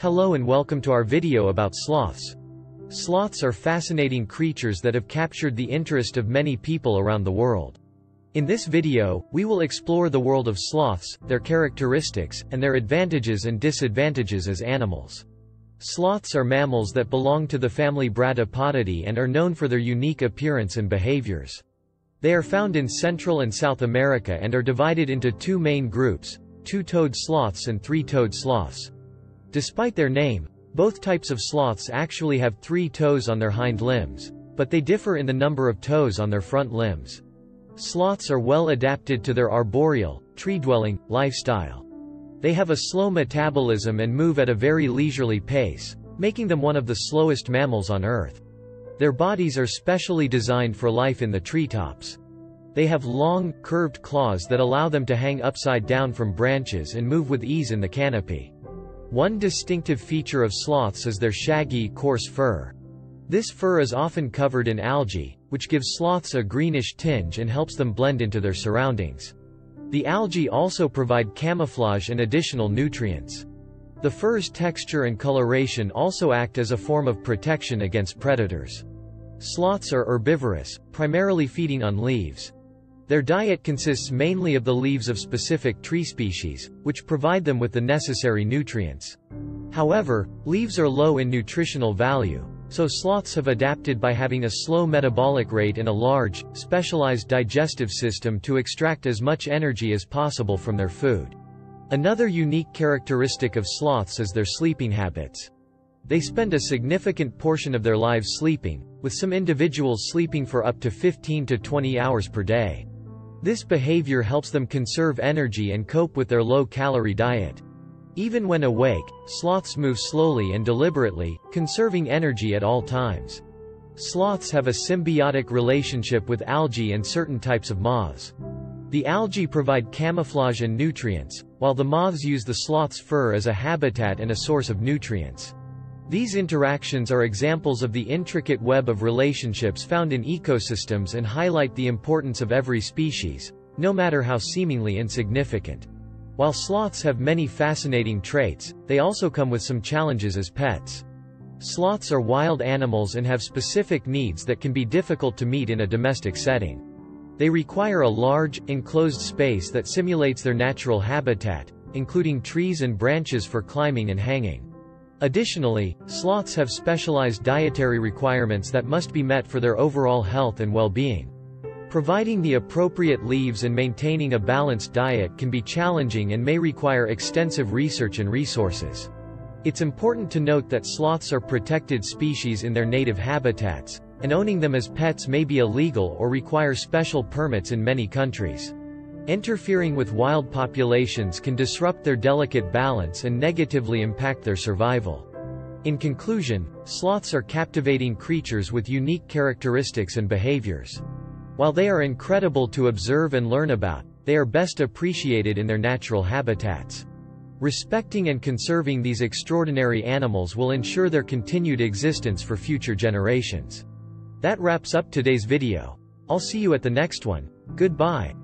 Hello and welcome to our video about sloths. Sloths are fascinating creatures that have captured the interest of many people around the world. In this video, we will explore the world of sloths, their characteristics, and their advantages and disadvantages as animals. Sloths are mammals that belong to the family Bradypodidae and are known for their unique appearance and behaviors. They are found in Central and South America and are divided into two main groups, two-toed sloths and three-toed sloths. Despite their name, both types of sloths actually have three toes on their hind limbs, but they differ in the number of toes on their front limbs. Sloths are well adapted to their arboreal, tree-dwelling, lifestyle. They have a slow metabolism and move at a very leisurely pace, making them one of the slowest mammals on Earth. Their bodies are specially designed for life in the treetops. They have long, curved claws that allow them to hang upside down from branches and move with ease in the canopy. One distinctive feature of sloths is their shaggy, coarse fur. This fur is often covered in algae, which gives sloths a greenish tinge and helps them blend into their surroundings. The algae also provide camouflage and additional nutrients. The fur's texture and coloration also act as a form of protection against predators. Sloths are herbivorous, primarily feeding on leaves. Their diet consists mainly of the leaves of specific tree species, which provide them with the necessary nutrients. However, leaves are low in nutritional value, so sloths have adapted by having a slow metabolic rate and a large, specialized digestive system to extract as much energy as possible from their food. Another unique characteristic of sloths is their sleeping habits. They spend a significant portion of their lives sleeping, with some individuals sleeping for up to 15 to 20 hours per day. This behavior helps them conserve energy and cope with their low-calorie diet. Even when awake, sloths move slowly and deliberately, conserving energy at all times. Sloths have a symbiotic relationship with algae and certain types of moths. The algae provide camouflage and nutrients, while the moths use the sloth's fur as a habitat and a source of nutrients. These interactions are examples of the intricate web of relationships found in ecosystems and highlight the importance of every species, no matter how seemingly insignificant. While sloths have many fascinating traits, they also come with some challenges as pets. Sloths are wild animals and have specific needs that can be difficult to meet in a domestic setting. They require a large, enclosed space that simulates their natural habitat, including trees and branches for climbing and hanging. Additionally, sloths have specialized dietary requirements that must be met for their overall health and well-being. Providing the appropriate leaves and maintaining a balanced diet can be challenging and may require extensive research and resources. It's important to note that sloths are protected species in their native habitats, and owning them as pets may be illegal or require special permits in many countries. Interfering with wild populations can disrupt their delicate balance and negatively impact their survival. In conclusion, sloths are captivating creatures with unique characteristics and behaviors. While they are incredible to observe and learn about, they are best appreciated in their natural habitats. Respecting and conserving these extraordinary animals will ensure their continued existence for future generations. That wraps up today's video. I'll see you at the next one. Goodbye.